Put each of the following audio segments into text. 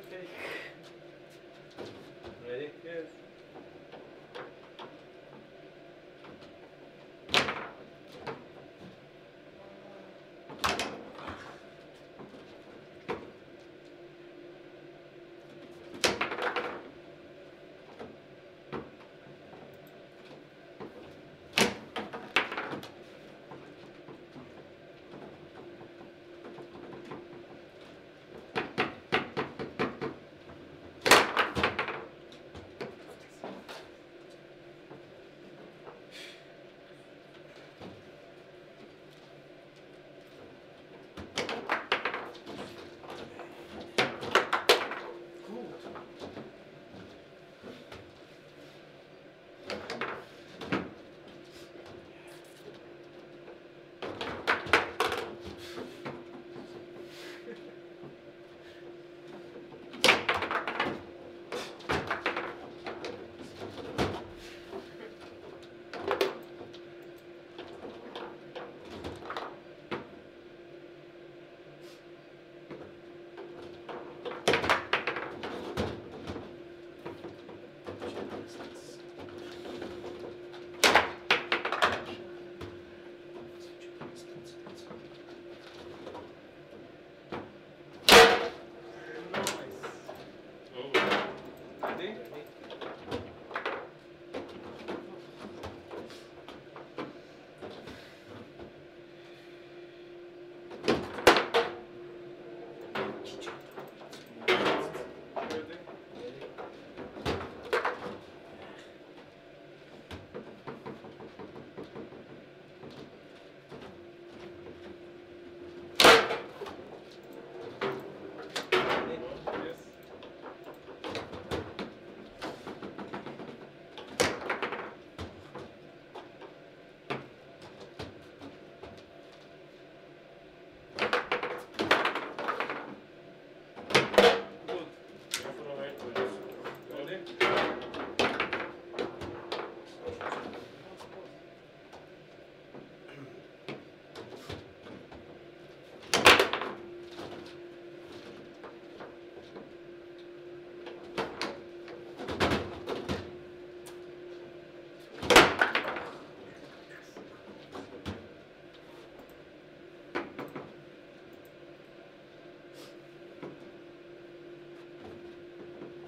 You can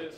this,